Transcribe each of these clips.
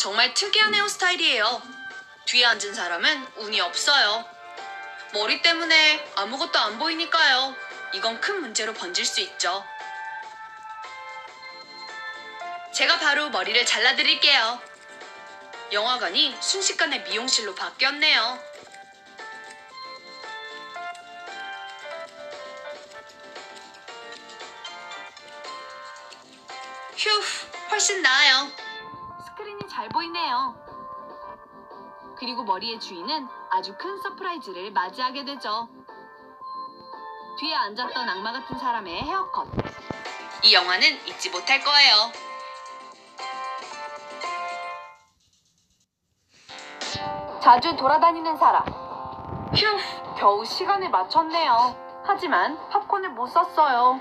정말 특이한 헤어스타일이에요. 뒤에 앉은 사람은 운이 없어요. 머리 때문에 아무것도 안 보이니까요. 이건 큰 문제로 번질 수 있죠. 제가 바로 머리를 잘라드릴게요. 영화관이 순식간에 미용실로 바뀌었네요. 휴, 훨씬 나아요. 잘 보이네요. 그리고 머리의 주인은 아주 큰 surprise를 맞이하게 되죠. 뒤에 앉았던 악마 같은 사람의 헤어컷. 이 영화는 잊지 못할 거예요. 자주 돌아다니는 사람. 휴, 겨우 시간을 맞췄네요. 하지만 팝콘을 못 샀어요.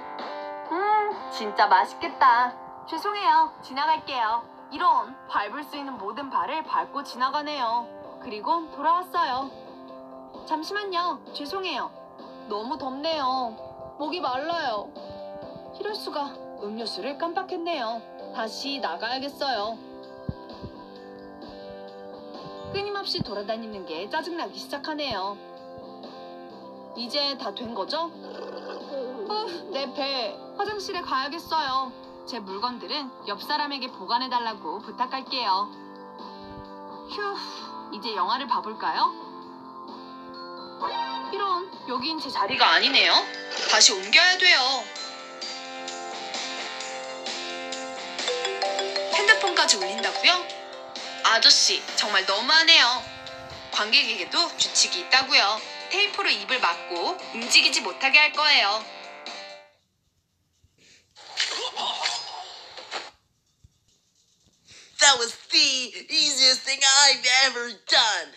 음, 진짜 맛있겠다. 죄송해요. 지나갈게요. 이런 밟을 수 있는 모든 발을 밟고 지나가네요. 그리고 돌아왔어요. 잠시만요. 죄송해요. 너무 덥네요. 목이 말라요. 이럴 수가 음료수를 깜빡했네요. 다시 나가야겠어요. 끊임없이 돌아다니는 게 짜증나기 시작하네요. 이제 다 된 거죠? 어, 내 배. 화장실에 가야겠어요. 제 물건들은 옆 사람에게 보관해달라고 부탁할게요. 휴, 이제 영화를 봐볼까요? 이런, 여긴 제 자리가 아니네요. 다시 옮겨야 돼요. 핸드폰까지 울린다고요? 아저씨, 정말 너무하네요. 관객에게도 규칙이 있다고요. 테이프로 입을 막고 움직이지 못하게 할 거예요. was the easiest thing I've ever done.